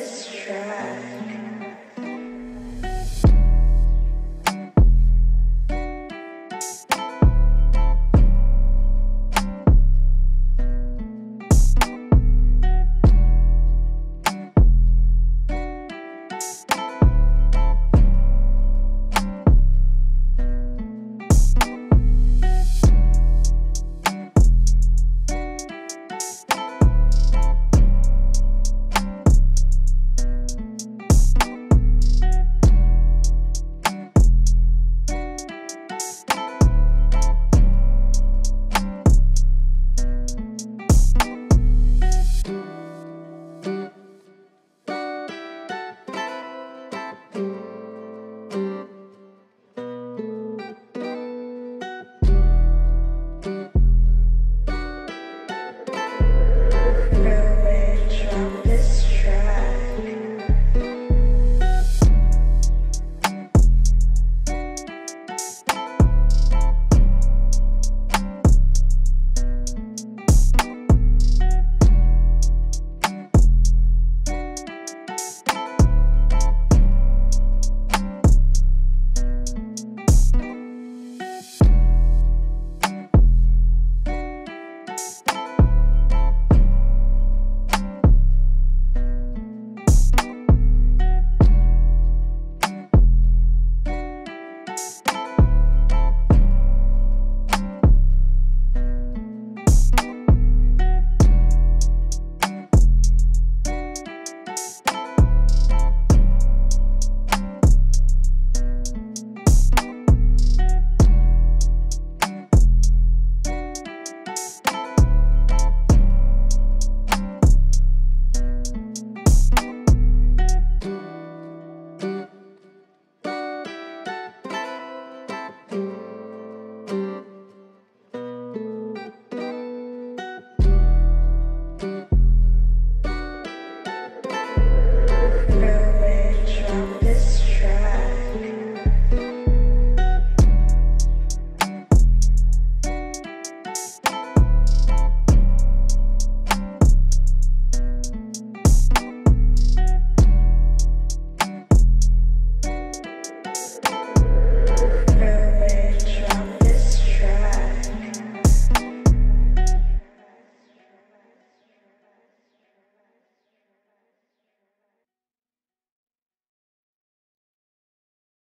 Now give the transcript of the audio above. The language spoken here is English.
this track.